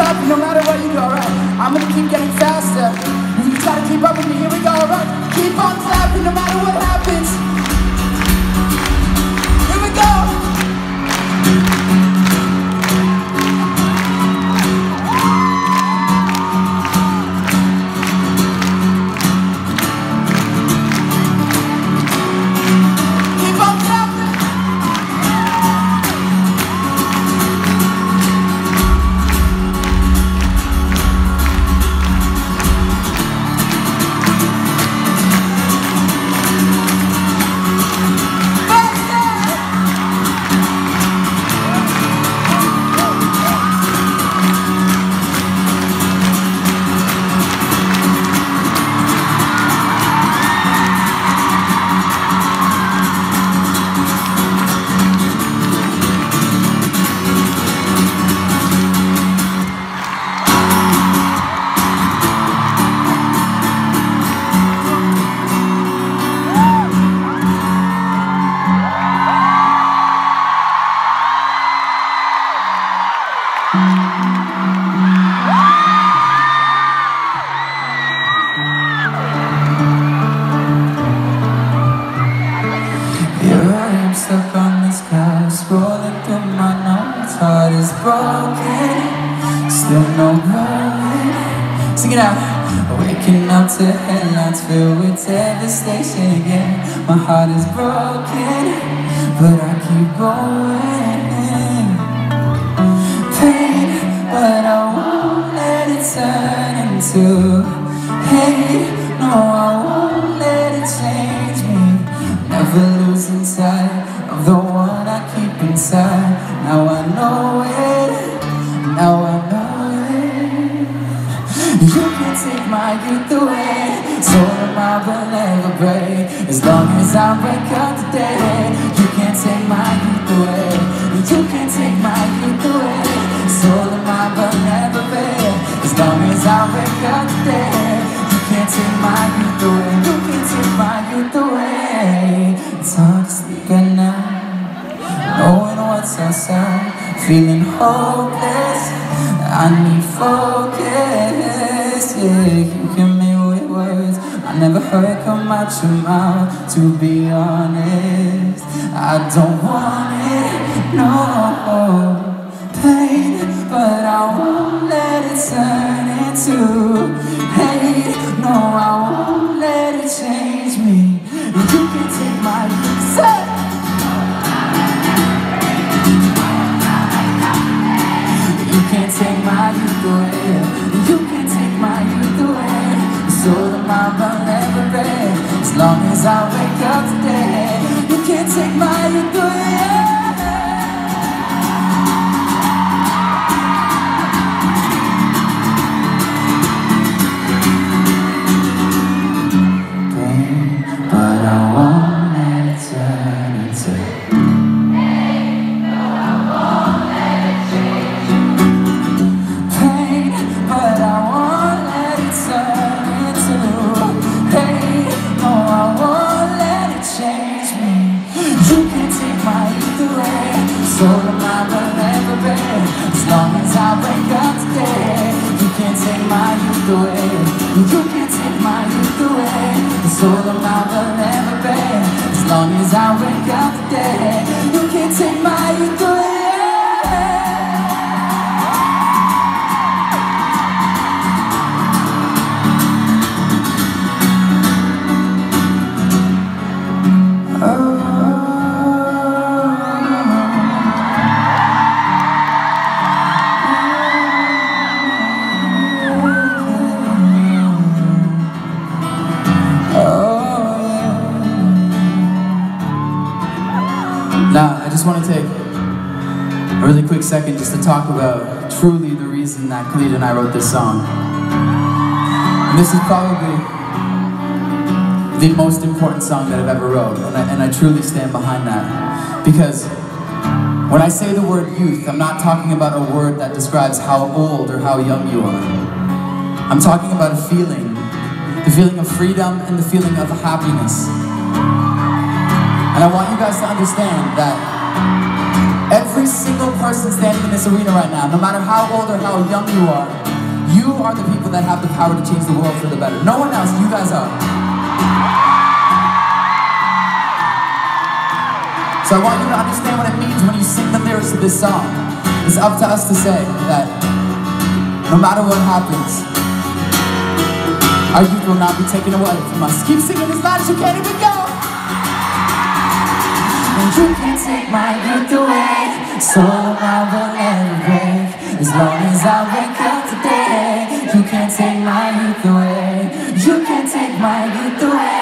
No matter where you go, right? I'm gonna keep getting faster. You try to keep up with me, here we go, right? Keep on clapping no matter what happens. Sing it out. Waking up to headlines filled with devastation again. My heart is broken, but I keep going. Pain, but I won't let it turn into I will never break. As long as I wake up today. You can't take my youth away. You can't take my youth away. So am I will never break. As long as I wake up today. You can't take my youth away. You can't take my youth away. It's hard to sleep at night. Knowing what's outside, feeling hopeless. I need focus. Yeah, you can. I never heard come out your mouth. To be honest, I don't want it. No pain, but I won't let it turn into hate. No, I won't let it change me. You can take my As I wake up today, you can't take my youth away. You can't take my youth away, so the mind will never break. As long as I wake up Now, I just want to take a really quick second just to talk about truly the reason that Khalid and I wrote this song. And this is probably the most important song that I've ever wrote, and I, and I truly stand behind that. Because when I say the word youth, I'm not talking about a word that describes how old or how young you are. I'm talking about a feeling, the the feeling of freedom and the feeling of happiness. And I want you guys to understand that every single person standing in this arena right now, no matter how old or how young you are, you are the people that have the power to change the world for the better. No one else, you guys are. So I want you to understand what it means when you sing the lyrics of this song. It's up to us to say that no matter what happens, our youth will not be taken away from us. Keep singing as loud as you can, even go! And you can't take my breath away. So I will never break As long as I wake up today You can't take my youth away. You can't take my youth away.